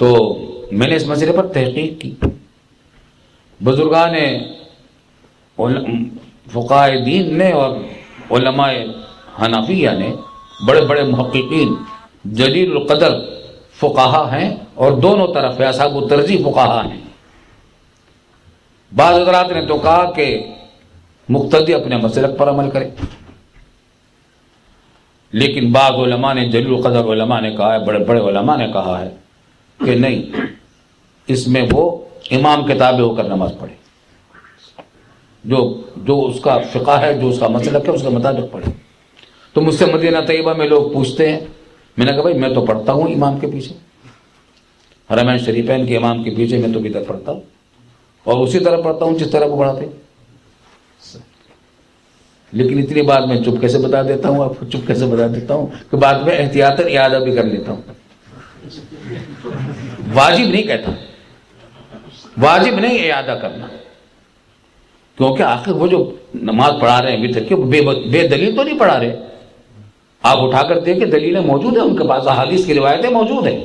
तो मैंने इस मसले पर तहकीक की। बुजुर्गान फ़ुकाए दीन ने और हनाफिया ने बड़े बड़े महक्कीन जलील कदर फ़ुकाहा हैं और दोनों तरफ़ असाब तरजी फ़ुकाहा हैं। बाद हजरात ने तो कहा कि मुख्तदी अपने मसलक पर अमल करे। लेकिन बाद ने जलील कदर ने कहा है बड़े बड़े ने कहा है कि नहीं, इसमें वो इमाम किताबें होकर नमाज़ पढ़े। जो जो उसका फ़िका है, जो उसका मसलक है, उसके मुताबिक पढ़े। तो मुझसे मदीना तयबा में लोग पूछते हैं, मैंने कहा, भाई, मैं तो पढ़ता हूँ इमाम के पीछे। हरमैन शरीफैन के इमाम के पीछे मैं तो भी भीतर पढ़ता हूँ। और उसी तरह पढ़ता हूँ जिस तरह को पढ़ाते लेकिन इतनी बात मैं चुप कैसे बता देता हूँ, आपको चुप कैसे बता देता हूँ कि बाद में एहतियातन यादा भी कर लेता हूँ। वाजिब नहीं कहता। वाजिब नहीं अदा करना। क्योंकि आखिर वो जो नमाज़ पढ़ा रहे हैं वितर के बेदलील तो नहीं पढ़ा रहे। आप उठाकर देखिए दलीलें मौजूद है उनके पास हादिस की रिवायतें मौजूद है।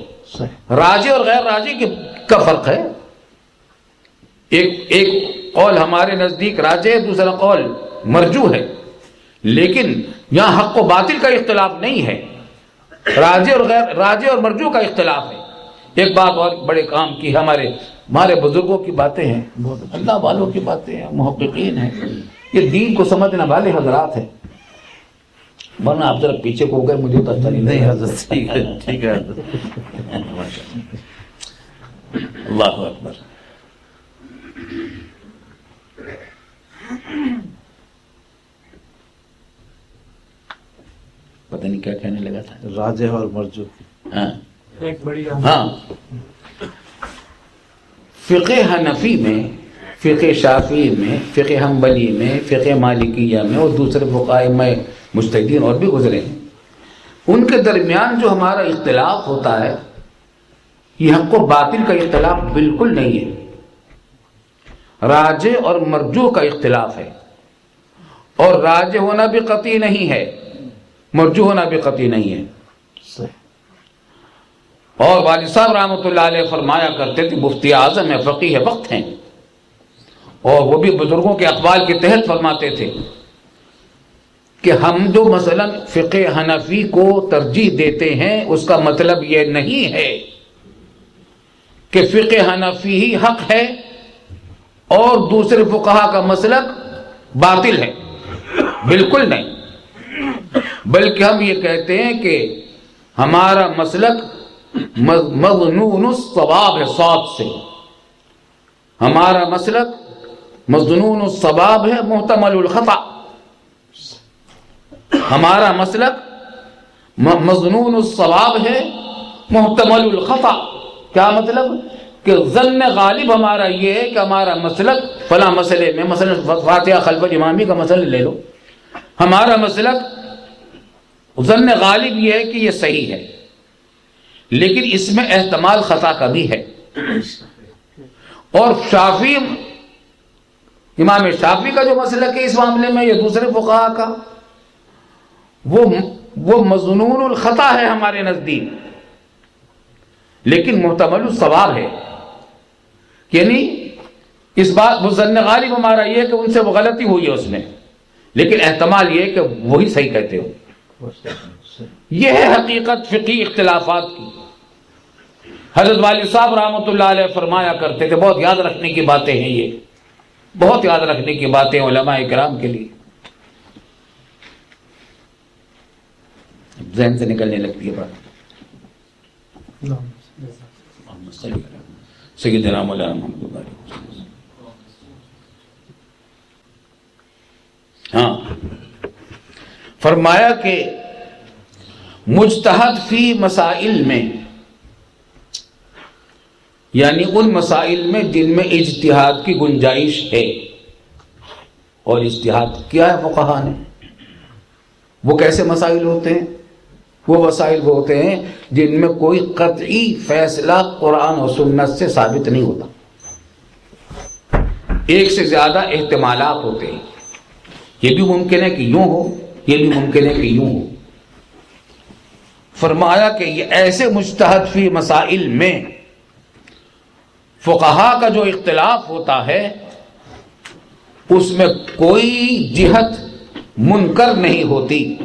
राजे और गैर राजे के का फ़र्क है। एक एक कौल हमारे नज़दीक राजे है दूसरा कौल मरजू है। लेकिन यहाँ हक व बातिल का इख्तलाफ नहीं है। राजे और गैर राजे और मर्जू का इख्तलाफ है। एक बात और बड़े काम की हमारे हमारे बुज़ुर्गों की बातें हैं बहुत अल्लाह वालों की बातें हैं मुहक्कीन हैं। ये दीन को समझने वाले हजरात हैं। वरना आप जरा पीछे को गए मुझे तो अच्छा नहीं नहीं हज़रत ठीक है ठीक है अल्लाह अकबर। पता नहीं क्या कहने लगा था। राजे और मर्जू। हाँ। एक बड़ी हाँ। फ़िक़ हनफी में फ़िक़ शाफी में फ़िक़ हम्बली में फ़िक़ मालिकिया में और दूसरे फ़ुकाए में मुस्तदीन और भी गुजरे हैं। उनके दरमियान जो हमारा इख्तलाफ होता है यह हक बातिल का इख्तलाफ बिल्कुल नहीं है। राजे और मरजू का इख्तलाफ है। और राजे होना भी कती नहीं है। मरजू होना भी कती नहीं है। और वाल साहब रहमत फरमाया करते थे, मुफ्ती आज़म है फ़की है, वक्त हैं। और वो भी बुज़ुर्गों के अखबार के तहत फरमाते थे कि हम जो मसलन फ़िक़ हनफी को तरजीह देते हैं, उसका मतलब ये नहीं है कि फ़िक़ हनफी ही हक है और दूसरे फुकहा का मसलब बातिल है। बिल्कुल नहीं। बल्कि हम ये कहते हैं कि हमारा मसलक मजनून सवाब है सौत से। हमारा मसलक मजनून सवाब है मोहतमल खता। हमारा मसलक मजनून सवाब है मोहतमल खता। क्या मतलब? कि जन गालिब हमारा ये है कि हमारा मसलक, फला मसले में मसल फातिहा खलफत इमामी का मसल ले लो। हमारा मसलक जन गालिब यह है कि यह सही है, लेकिन इसमें एहतमाल खता का भी है। और शाफी, इमाम शाफी का जो मसलक है इस मामले में या दूसरे फुका का, वो वो मजनून खता है हमारे नज़दीक, लेकिन मुहतमल सवाब है। यानी, इस बात, वो मुजन गालिब हमारा यह है कि उनसे वो गलती हुई है उसमें, लेकिन एहतमाल यह कि वही सही कहते हो। यह है हकीकत फ़िकी इख्तलाफात की। हज़रत वाल साहब रहमत फरमाया करते थे, बहुत याद रखने की बातें हैं ये। बहुत याद रखने की बातें कराम के लिए। जहन से निकलने लगती है बात। मौलाना मोहम्मद हाँ। फरमाया कि मुजतहद फ़ी मसाइल में, यानी उन मसाइल में जिनमें इजतिहाद की गुंजाइश है। और इजतिहाद क्या है वो कहा ने। वो कैसे मसाइल होते हैं? वो मसाइल वो होते हैं जिनमें कोई कतई फैसला कुरान और सुन्नत से साबित नहीं होता। एक से ज़्यादा एहतमाल होते हैं। ये भी मुमकिन है कि यूँ हो। ये भी मुमकिन है कि यूँ हो। फरमाया कि ये ऐसे मुश्तहद फ़ी मसाइल में फुकहा का जो इख्तलाफ होता है, उसमें कोई जिहत मुनकर नहीं होती।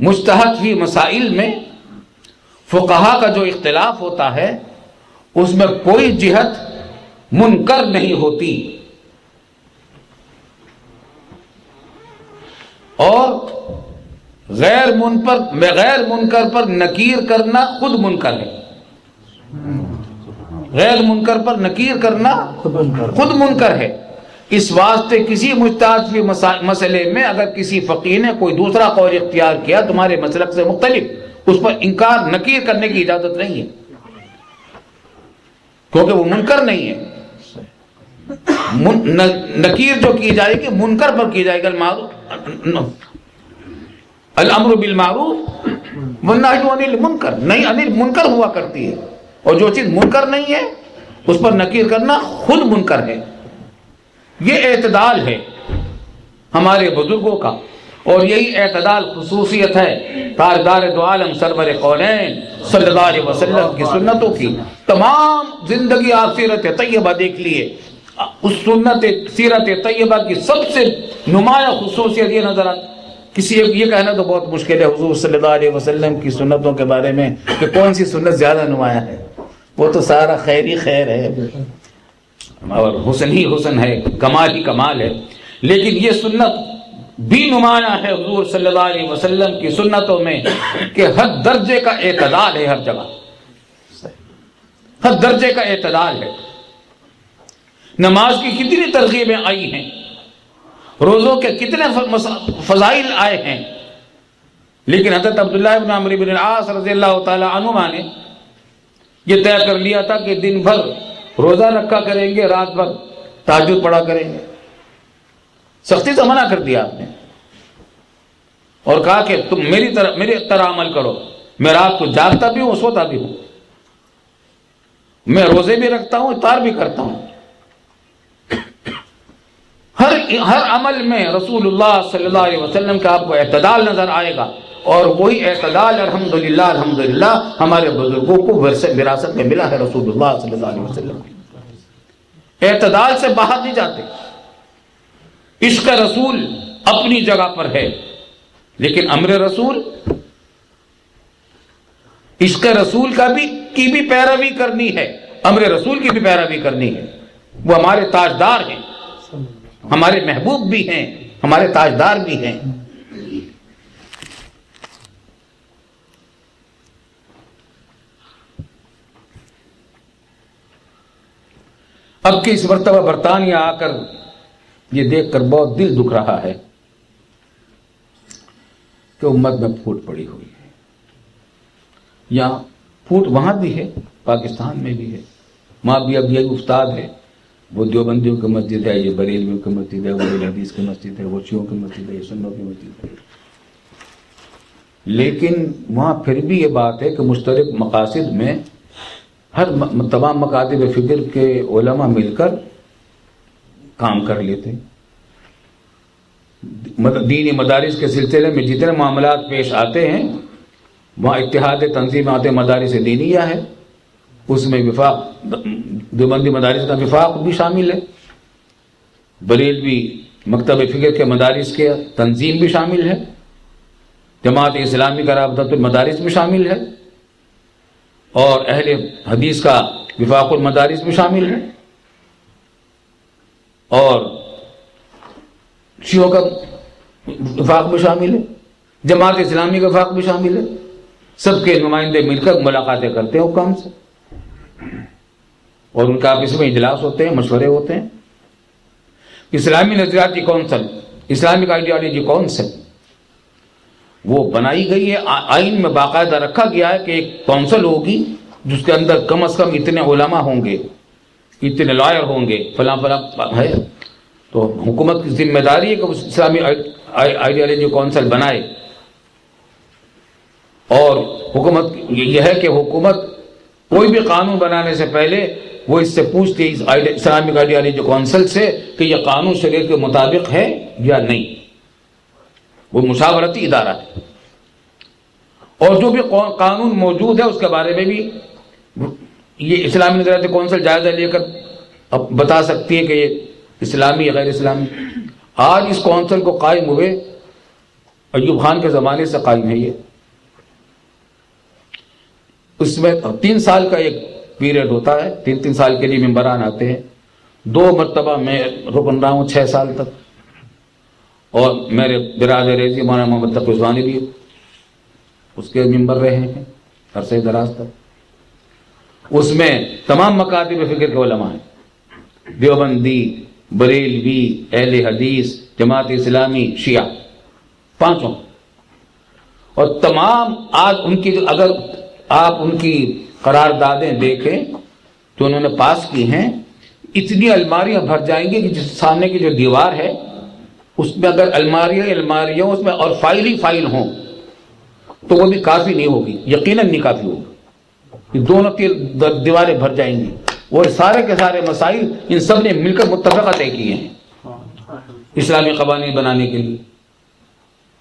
मुस्तहद फ़ी मसाइल में फुकहा का जो इख्तलाफ होता है, उसमें कोई जिहत मुनकर नहीं होती। और गैर मुन पर गैर मुनकर पर नकीर करना खुद मुनकर है। गैर मुनकर पर नकीर करना खुद मुनकर है। इस वास्ते किसी मुश्ताद मसले में अगर किसी फ़कीर ने कोई दूसरा कौल इख्तियार किया तुम्हारे मसलक से मुख्तलिफ़ उस पर इनकार नकीर करने की इजाज़त नहीं है। क्योंकि वो मुनकर नहीं है। न, नकीर जो की जाएगी मुनकर पर की जाएगी अमर बिल मारूफ अनिल मुनकर। नहीं अनिल मुनकर हुआ करती है। और जो चीज़ मुनकर नहीं है, उस पर नकीर करना खुद मुनकर है। ये एतदाल है हमारे बुज़ुर्गों का। और यही एतदाल खसूसियत है तारदार आलम सरवर कौनैन, सल्लल्लाहु अलैहि वसल्लम की सुन्नतों की। तमाम ज़िंदगी आप सीरत तैयबा देख लिए। उस सुन्नत, सीरत तैयबा की सबसे नुमाया खसूसियत ये नज़र आती। किसी एक, ये कहना तो बहुत मुश्किल है, हजूर सल्लल्लाहु वसल्लम की सुन्नतों के बारे में कि कौन सी सुन्नत ज़्यादा नुमाया है? वो तो सारा खैर ही खैर है। और हुसन ही हुसन है, कमाल ही कमाल है। लेकिन ये सुन्नत भी नुमाया है हजूर सल्लल्लाहु अलैहि वसल्लम की सुन्नतों में कि हर दर्जे का एतदाल है हर जगह। हर दर्जे का एतदाल है। नमाज़ की कितनी तरकीबें आई हैं? रोज़ों के कितने फजाइल आए हैं? लेकिन हज़रत अब्दुल्ला ने यह तय कर लिया था कि दिन भर रोज़ा रखा करेंगे, रात भर ताजुद पड़ा करेंगे। सख्ती से मना कर दिया आपने। और कहा कि तुम मेरी तरह मेरी तरह अमल करो। मैं रात को जागता भी हूँ, सोता भी हूँ। मैं रोज़े भी रखता हूँ इतार भी करता हूँ। हर अमल में अलैहि वसल्लम का आपको एतदाल नज़र आएगा। और वही एतदाल, अल्हम्दुलिल्लाह अल्हम्दुलिल्लाह, हमारे बुज़ुर्गों को विरासत में मिला है अलैहि वसल्लम। एतदाल से बाहर नहीं जाते। इश्क रसूल अपनी जगह पर है, लेकिन अमर रसूल, इश्क रसूल का भी, की भी पैरवी करनी है। अमर रसूल की भी पैरवी करनी है। वो हमारे ताजदार हैं। हमारे महबूब भी हैं, हमारे ताजदार भी हैं। अब की इस मरतबा बरतानिया आकर ये देखकर बहुत दिल दुख रहा है कि उम्मत में फूट पड़ी हुई है। या फूट वहाँ भी है, पाकिस्तान में भी है। वहाँ भी अब यही उस्ताद है। वो देवबंदियों की मस्जिद है, ये बरेलवियों की मस्जिद है, वो हदीस की मस्जिद है, वो शियों की मस्जिद है, ये सुन्नों की मस्जिद है। लेकिन वहाँ फिर भी ये बात है कि मुश्तरक मकासद में हर तमाम मकातब फ़िक्र के ओलमा मिलकर काम कर लेते दीनी मदारिस के सिलसिले में जितने मामला पेश आते हैं, वहाँ इतिहाद तंजीम आते मदारिस दीनिया है, उसमें विफाक देवबंदी मदारिस का विफाक भी शामिल है। बरेलवी मकतब फ़िक्र के मदारिस के तंजीम भी शामिल है। जमात इस्लामी का रबत मदारिस भी शामिल है। और अहल हदीस का विफाकुल मदारिस भी शामिल है। और शियों का विफाक भी शामिल है। जमात इस्लामी का विफाक भी शामिल है। सबके नुमाइंदे मिलकर मुलाकातें करते हैं हुकाम से। और उनका आपस में इजलास होते हैं, मशवरे होते हैं। इस्लामी नजरियाती कौंसल इस्लामिक आइडियोलॉजी कौंसल वो बनाई गई है आइन में बाकायदा रखा गया है कि एक कौंसल होगी, जिसके अंदर कम अज कम इतने ओलमा होंगे, इतने लॉयर होंगे, फला फला है। तो हुकूमत की ज़िम्मेदारी है कि उस इस्लामी आइडियोलॉजी कौंसल बनाए। और हुकूमत यह है कि हुकूमत कोई भी कानून बनाने से पहले वो इससे पूछती है इस्लामिक आइडियोलॉजी कौंसिल से कि यह कानून शरीर के मुताबिक है या नहीं। वो मुशावरती इदारा है। और जो भी कानून मौजूद है उसके बारे में भी ये इस्लामी नजरियात कौंसिल जायजा लेकर अब बता सकती है कि ये इस्लामी या गैर इस्लामी। आज इस कौंसिल को कायम हुए अयूब खान के ज़माने से कायम है ये। उसमें तीन साल का एक पीरियड होता है तीन तीन साल के लिए मेम्बरान आते हैं। दो मरतबा मैं रुकन रहा हूँ छः साल तक। और मेरे बिरादर रेजी मौलाना मोहम्मद तक भी उसके मेंबर रहे हैं अरसे दराज तक। उसमें तमाम मकातब फ़िक्र के उलमा हैं। देवबंदी, बरेलवी, अहल हदीस, जमात इस्लामी, शिया, पाँचों। और तमाम आज उनकी जो अगर आप उनकी करारदादें देखें तो उन्होंने पास की हैं। इतनी अलमारियाँ भर जाएँगी कि जिस सामने की जो दीवार है, उसमें अगर अलमारियाँ अलमारियाँ उसमें और फ़ाइल ही फ़ाइल हों तो वो भी काफ़ी नहीं होगी, यकीनन नहीं काफ़ी होगी। दोनों की दीवारें भर जाएँगी। और सारे के सारे मसाइल इन सबने मिलकर मुतफ़ा तय किए हैं, इस्लामी कवानी बनाने के लिए।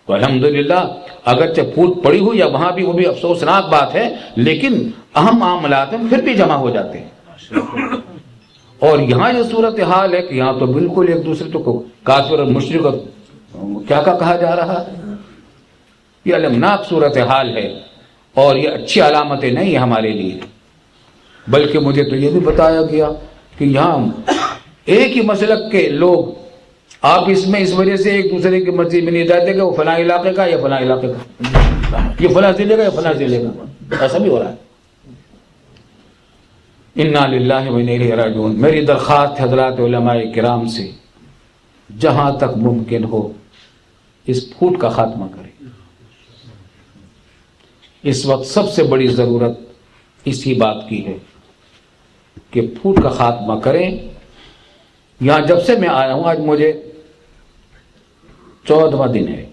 तो अल्हम्दुलिल्लाह अगर चाहे फूट पड़ी हुई या वहाँ भी वो भी अफसोसनाक बात है, लेकिन अहम मामलात हैं, फिर भी जमा हो जाते हैं। और यहाँ जो सूरत हाल है कि यहाँ तो बिल्कुल एक दूसरे तो काफिर और मुश्रिक क्या क्या कहा जा रहा है? ये अलमनाक सूरत हाल है और ये अच्छी अलामतें नहीं है हमारे लिए। बल्कि मुझे तो ये भी बताया गया कि यहाँ एक ही मसलक के लोग, आप इसमें इस वजह से एक दूसरे की मर्ज़ी में नहीं जाते कि वो फला इलाके का या फला इलाके का। ये फला ज़िले का या फला ज़िले का? ऐसा भी हो रहा है। इन्ना मेरी दरख्वास्त हज़रत कराम से, जहाँ तक मुमकिन हो, इस फूट का खात्मा करें। इस वक्त सबसे बड़ी ज़रूरत इसी बात की है कि फूट का खात्मा करें। यहाँ जब से मैं आया हूँ, आज मुझे चौदवा दिन है।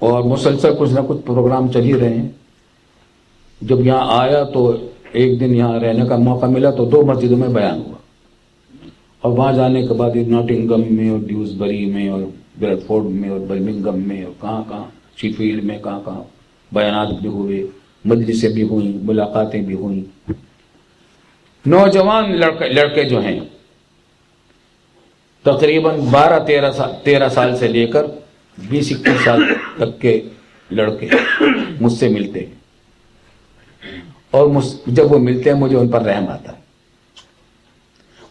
और मुसलसल कुछ ना कुछ प्रोग्राम चल ही रहे हैं। जब यहाँ आया तो एक दिन यहाँ रहने का मौका मिला तो दो मस्जिदों में बयान हुआ। और वहाँ जाने के बाद नॉटिंगम में और ड्यूजबरी में और ब्रेडफोर्ड में और बर्मिंगम में और कहाँ कहाँ, शीफील्ड में कहाँ कहाँ बयान भी हुए, मजलिसें भी हुई, मुलाकातें भी हुई। नौजवान लड़के लड़के जो हैं, तकरीबन बारह, तेरह साल तेरह साल से लेकर बीस, इक्कीस साल तक के लड़के मुझसे मिलते हैं। और जब वो मिलते हैं, मुझे उन पर रहम आता है।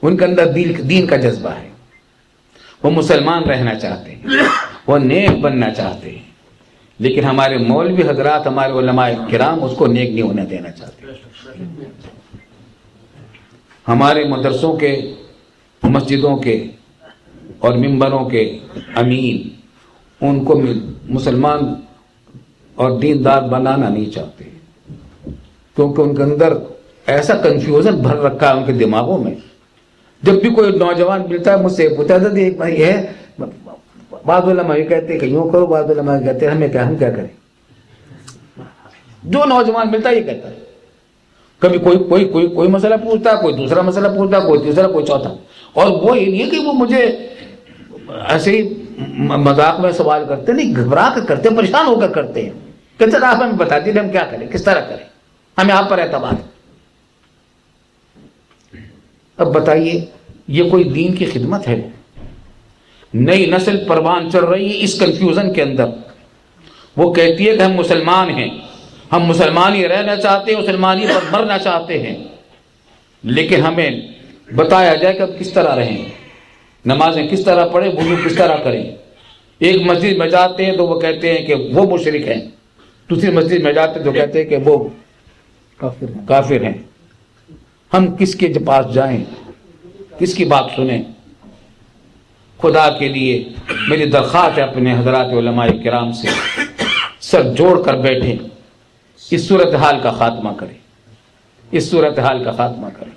उनके अंदर दीन दीन का जज्बा है। वो मुसलमान रहना चाहते हैं। वो नेक बनना चाहते हैं। लेकिन हमारे मौलवी हजरात, हमारे उलमाए किराम, उसको नेक नहीं होने देना चाहते। हमारे मदरसों के, मस्जिदों के और मिंबरों के अमीन, उनको मुसलमान और दीनदार बनाना नहीं चाहते। क्योंकि उनके अंदर ऐसा कंफ्यूजन भर रखा है उनके दिमागों में। जब भी कोई नौजवान मिलता है, मुझसे पूछा था एक भाई है। बाद ये कहते यूँ करो। बाद कहते हैं, हमें क्या, हम क्या करें? जो नौजवान मिलता है, ये कहता है। कभी कोई कोई कोई कोई मसला पूछता, कोई दूसरा मसला पूछता, कोई तीसरा, कोई चौथा। और वो ये कि वो मुझे ऐसे ही मज़ाक में सवाल करते, नहीं, घबरा कर करते, परेशान होकर करते हैं। कहते, आप हमें बता दीजिए हम क्या करें? किस तरह करें? हमें आप पर एतबार अब बताइए, ये कोई दीन की खिदमत है? नई नस्ल परवान चल रही है इस कंफ्यूजन के अंदर। वो कहती है कि हम मुसलमान हैं। हम मुसलमान ही रहना चाहते हैं, मुसलमान ही पर मरना चाहते हैं। लेकिन हमें बताया जाए कि अब किस तरह रहें। नमाजें किस तरह पढ़े वज़ू किस तरह करें। एक मस्जिद में जाते हैं तो वो कहते हैं कि वो मुशरक हैं। दूसरी मस्जिद में जाते हैं तो कहते हैं कि वो काफिर हैं। काफिर हैं। हम किसके पास जाएँ? किसकी बात सुने? खुदा के लिए मेरी दरख्वास्त है अपने हज़रत कराम से। सर जोड़ कर बैठे। इस सूरत हाल का खात्मा करें। इस सूरत हाल का खात्मा करें।